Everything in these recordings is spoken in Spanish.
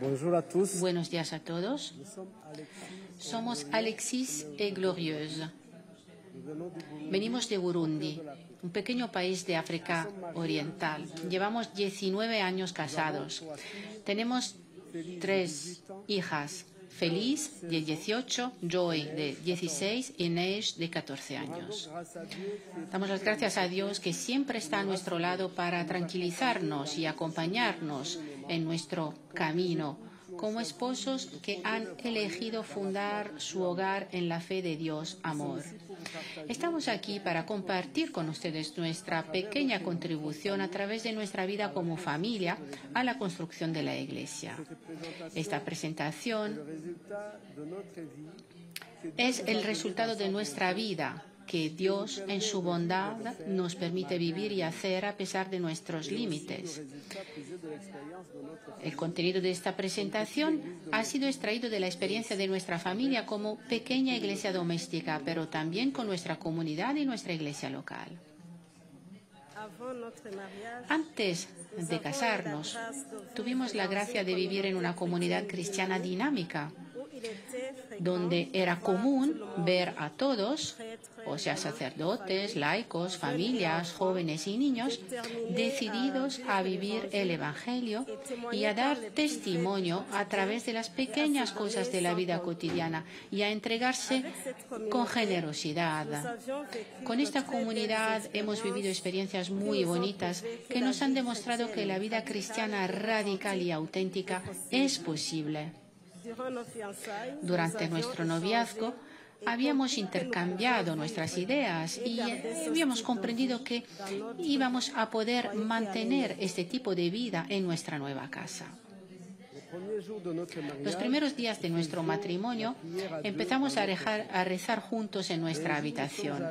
Buenos días a todos. Somos Alexis et Glorieuse. Venimos de Burundi, un pequeño país de África Oriental. Llevamos 19 años casados. Tenemos tres hijas. Feliz, de 18, Joy, de 16 y Neige, de 14 años. Damos las gracias a Dios que siempre está a nuestro lado para tranquilizarnos y acompañarnos en nuestro camino como esposos que han elegido fundar su hogar en la fe de Dios, amor. Estamos aquí para compartir con ustedes nuestra pequeña contribución a través de nuestra vida como familia a la construcción de la Iglesia. Esta presentación es el resultado de nuestra vida que Dios en su bondad nos permite vivir y hacer a pesar de nuestros límites. El contenido de esta presentación ha sido extraído de la experiencia de nuestra familia como pequeña iglesia doméstica, pero también con nuestra comunidad y nuestra iglesia local. Antes de casarnos, tuvimos la gracia de vivir en una comunidad cristiana dinámica donde era común ver a todos, o sea, sacerdotes, laicos, familias, jóvenes y niños, decididos a vivir el Evangelio y a dar testimonio a través de las pequeñas cosas de la vida cotidiana y a entregarse con generosidad. Con esta comunidad hemos vivido experiencias muy bonitas que nos han demostrado que la vida cristiana radical y auténtica es posible. Durante nuestro noviazgo habíamos intercambiado nuestras ideas y habíamos comprendido que íbamos a poder mantener este tipo de vida en nuestra nueva casa. Los primeros días de nuestro matrimonio empezamos a, rezar juntos en nuestra habitación.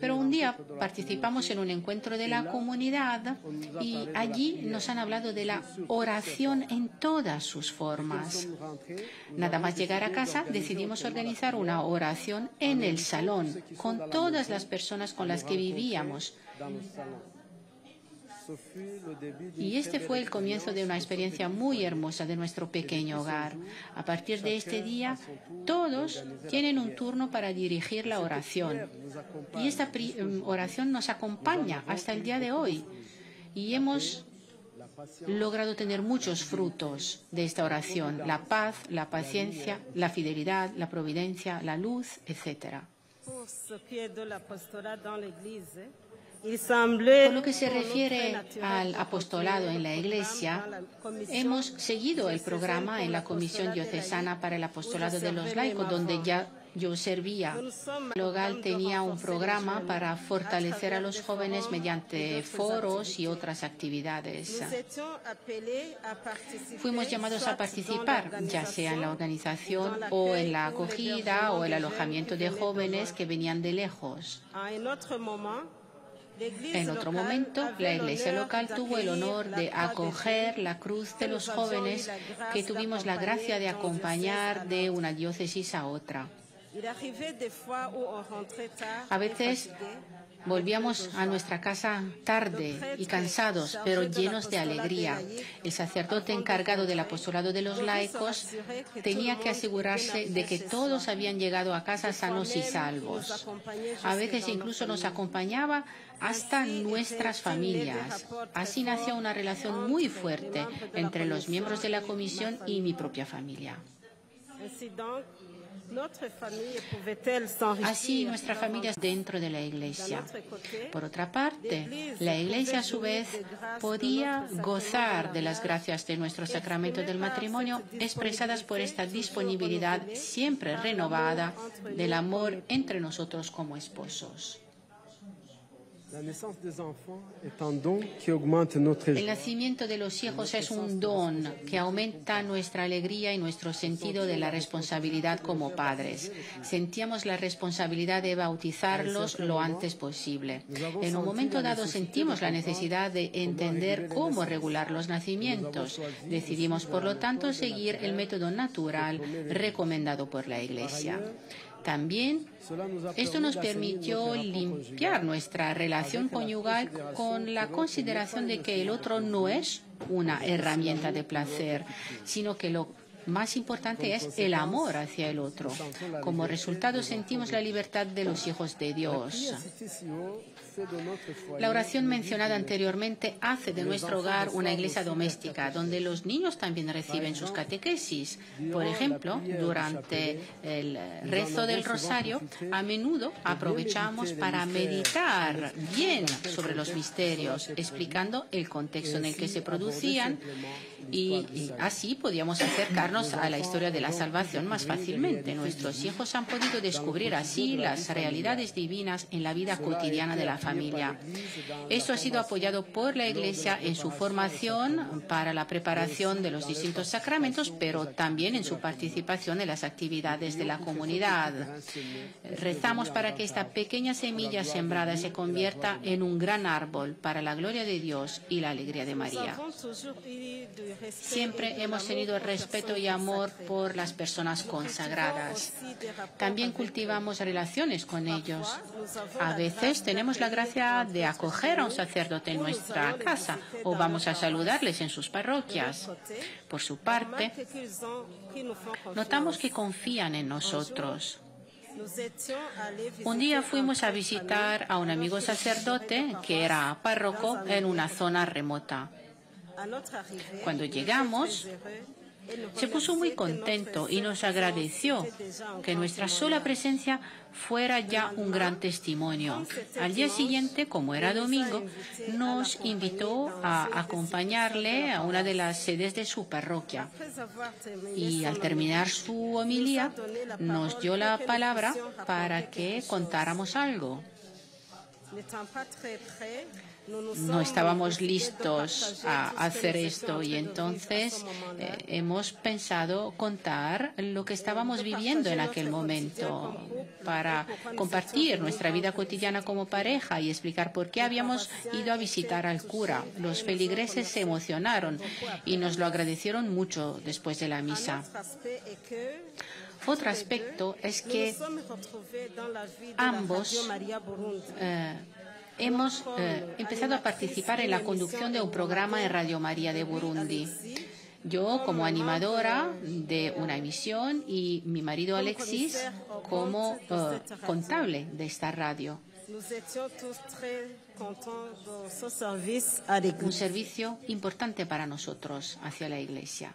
Pero un día participamos en un encuentro de la comunidad y allí nos han hablado de la oración en todas sus formas. Nada más llegar a casa decidimos organizar una oración en el salón con todas las personas con las que vivíamos. Y este fue el comienzo de una experiencia muy hermosa de nuestro pequeño hogar. A partir de este día, todos tienen un turno para dirigir la oración. Y esta em, oración nos acompaña hasta el día de hoy. Y hemos logrado tener muchos frutos de esta oración. La paz, la paciencia, la fidelidad, la providencia, la luz, etcétera. Por lo que se refiere al apostolado en la Iglesia, hemos seguido el programa en la Comisión Diocesana para el Apostolado de los Laicos, donde ya yo servía. El local tenía un programa para fortalecer a los jóvenes mediante foros y otras actividades. Fuimos llamados a participar, ya sea en la organización o en la acogida o el alojamiento de jóvenes que venían de lejos. En otro momento, la iglesia local tuvo el honor de acoger la cruz de los jóvenes que tuvimos la gracia de acompañar de una diócesis a otra. A veces Volvíamos a nuestra casa tarde y cansados, pero llenos de alegría. El sacerdote encargado del apostolado de los laicos tenía que asegurarse de que todos habían llegado a casa sanos y salvos. A veces incluso nos acompañaba hasta nuestras familias. Así nació una relación muy fuerte entre los miembros de la comisión y mi propia familia. Así nuestra familia es dentro de la iglesia. Por otra parte, la iglesia a su vez podía gozar de las gracias de nuestro sacramento del matrimonio expresadas por esta disponibilidad siempre renovada del amor entre nosotros como esposos. El nacimiento de los hijos es un don que aumenta nuestra alegría y nuestro sentido de la responsabilidad como padres. Sentíamos la responsabilidad de bautizarlos lo antes posible. En un momento dado sentimos la necesidad de entender cómo regular los nacimientos. Decidimos, por lo tanto, seguir el método natural recomendado por la Iglesia. También. Esto nos permitió limpiar nuestra relación conyugal con la consideración de que el otro no es una herramienta de placer, sino que lo más importante es el amor hacia el otro. Como resultado sentimos la libertad de los hijos de Dios. La oración mencionada anteriormente hace de nuestro hogar una iglesia doméstica, donde los niños también reciben sus catequesis. Por ejemplo, durante el rezo del rosario, a menudo aprovechamos para meditar bien sobre los misterios, explicando el contexto en el que se producían y, así podíamos acercarnos a la historia de la salvación más fácilmente. Nuestros hijos han podido descubrir así las realidades divinas en la vida cotidiana de la familia. Esto ha sido apoyado por la Iglesia en su formación para la preparación de los distintos sacramentos, pero también en su participación en las actividades de la comunidad. Rezamos para que esta pequeña semilla sembrada se convierta en un gran árbol para la gloria de Dios y la alegría de María. Siempre hemos tenido respeto y amor por las personas consagradas. También cultivamos relaciones con ellos. A veces tenemos la gracia de acoger a un sacerdote en nuestra casa o vamos a saludarles en sus parroquias. Por su parte, notamos que confían en nosotros. Un día fuimos a visitar a un amigo sacerdote que era párroco en una zona remota. Cuando llegamos, se puso muy contento y nos agradeció que nuestra sola presencia fuera ya un gran testimonio. Al día siguiente, como era domingo, nos invitó a acompañarle a una de las sedes de su parroquia. Y al terminar su homilía, nos dio la palabra para que contáramos algo no estábamos listos a hacer esto y entonces eh, hemos pensado contar lo que estábamos viviendo en aquel momento para compartir nuestra vida cotidiana como pareja y explicar por qué habíamos ido a visitar al cura. Los feligreses se emocionaron y nos lo agradecieron mucho después de la misa. Otro aspecto es que ambos hemos eh, empezado a participar en la conducción de un programa en Radio María de Burundi. Yo como animadora de una emisión y mi marido Alexis como eh, contable de esta radio. Un servicio importante para nosotros hacia la Iglesia.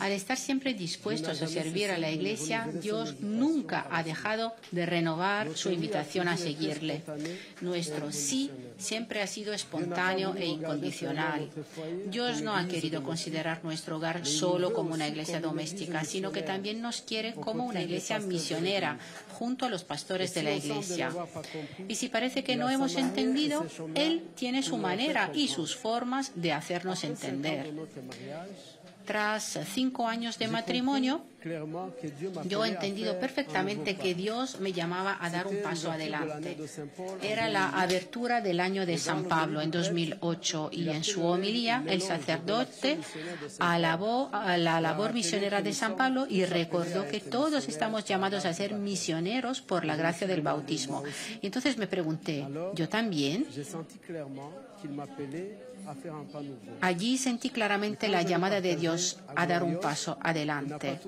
Al estar siempre dispuestos a servir a la Iglesia, Dios nunca ha dejado de renovar su invitación a seguirle. Nuestro sí siempre ha sido espontáneo e incondicional. Dios no ha querido considerar nuestro hogar solo como una iglesia doméstica, sino que también nos quiere como una iglesia misionera, junto a los pastores de la iglesia. Y si parece que no hemos entendido, Él tiene su manera y sus formas de hacernos entender. Tras cinco años de matrimonio, yo he entendido perfectamente que Dios me llamaba a dar un paso adelante. Era la abertura del año de San Pablo en 2008 y en su homilía el sacerdote alabó la labor misionera de San Pablo y recordó que todos estamos llamados a ser misioneros por la gracia del bautismo. Y entonces me pregunté, ¿yo también? Allí sentí claramente la llamada de Dios a dar un paso adelante.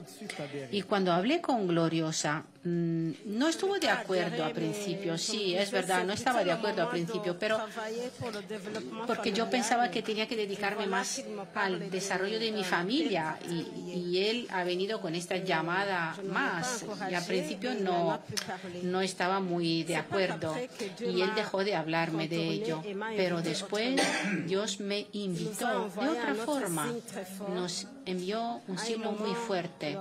Y cuando hablé con Gloriosa, no estuvo de acuerdo a principio. Sí, es verdad, no estaba de acuerdo a principio, pero porque yo pensaba que tenía que dedicarme más al desarrollo de mi familia y, él ha venido con esta llamada más. Y al principio no, no estaba muy de acuerdo y él dejó de hablarme de ello. Pero después Dios me invitó de otra forma. Nos envió un signo muy fuerte.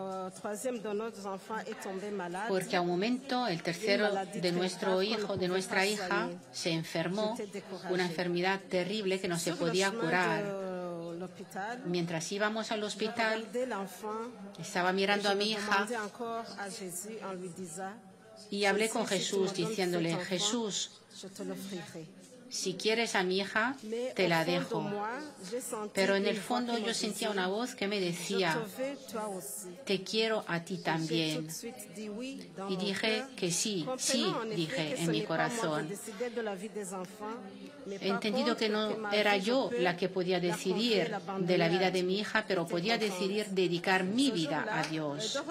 Porque a un momento el tercero de nuestro hijo, de nuestra hija, se enfermó, una enfermedad terrible que no se podía curar. Mientras íbamos al hospital, estaba mirando a mi hija y hablé con Jesús diciéndole, Jesús, si quieres a mi hija, te la dejo. Pero en el fondo yo sentía una voz que me decía, te quiero a ti también. Y dije que sí, sí, dije en mi corazón. He entendido que no era yo la que podía decidir de la vida de mi hija, pero podía decidir dedicar mi vida a Dios.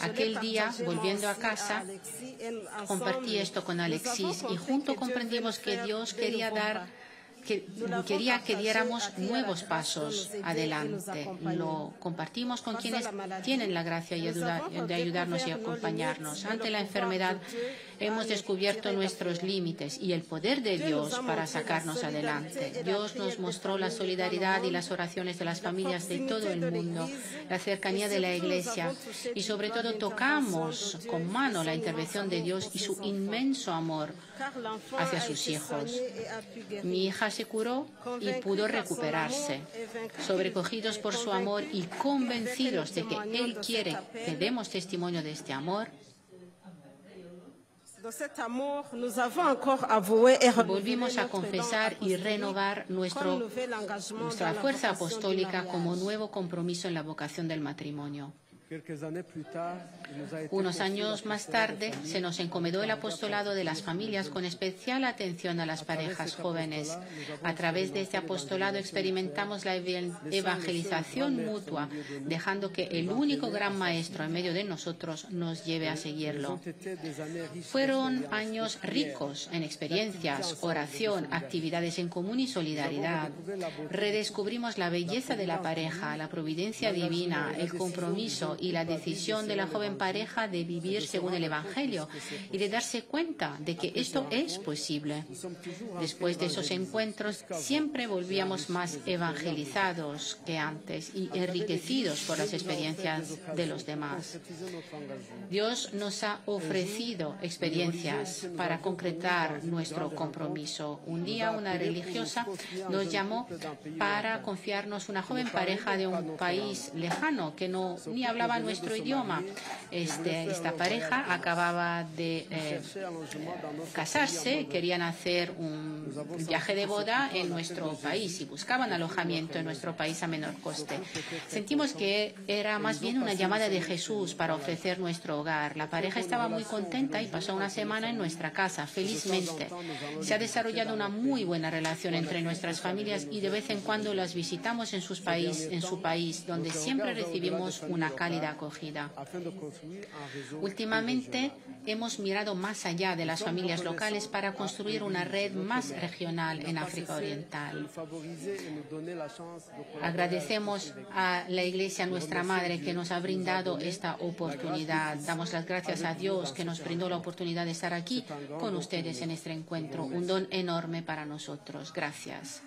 Aquel día, volviendo a casa, compartí esto con Alexis y juntos comprendimos que Dios quería dar que quería que diéramos nuevos pasos adelante. Lo compartimos con quienes tienen la gracia de ayudarnos y acompañarnos. Ante la enfermedad hemos descubierto nuestros límites y el poder de Dios para sacarnos adelante. Dios nos mostró la solidaridad y las oraciones de las familias de todo el mundo, la cercanía de la Iglesia y sobre todo tocamos con mano la intervención de Dios y su inmenso amor hacia sus hijos. Mi hija se curó y pudo recuperarse. Sobrecogidos por su amor y convencidos de que Él quiere que demos testimonio de este amor, Volvimos a confesar y renovar nuestro, nuestra fuerza apostólica como nuevo compromiso en la vocación del matrimonio. Unos años más tarde se nos encomendó el apostolado de las familias con especial atención a las parejas jóvenes. A través de este apostolado experimentamos la evangelización mutua, dejando que el único gran maestro en medio de nosotros nos lleve a seguirlo. Fueron años ricos en experiencias, oración, actividades en común y solidaridad. Redescubrimos la belleza de la pareja, la providencia divina, el compromiso y la decisión de la joven pareja de vivir según el Evangelio y de darse cuenta de que esto es posible. Después de esos encuentros siempre volvíamos más evangelizados que antes y enriquecidos por las experiencias de los demás. Dios nos ha ofrecido experiencias para concretar nuestro compromiso. Un día una religiosa nos llamó para confiarnos una joven pareja de un país lejano que no ni hablaba nuestro idioma. Este, esta pareja acababa de eh, casarse, querían hacer un viaje de boda en nuestro país y buscaban alojamiento en nuestro país a menor coste. Sentimos que era más bien una llamada de Jesús para ofrecer nuestro hogar. La pareja estaba muy contenta y pasó una semana en nuestra casa, felizmente. Se ha desarrollado una muy buena relación entre nuestras familias y de vez en cuando las visitamos en, sus país, en su país, donde siempre recibimos una Últimamente hemos mirado más allá de las familias locales para construir una red más regional en África Oriental. Agradecemos a la Iglesia, nuestra Madre, que nos ha brindado esta oportunidad. Damos las gracias a Dios que nos brindó la oportunidad de estar aquí con ustedes en este encuentro. Un don enorme para nosotros. Gracias.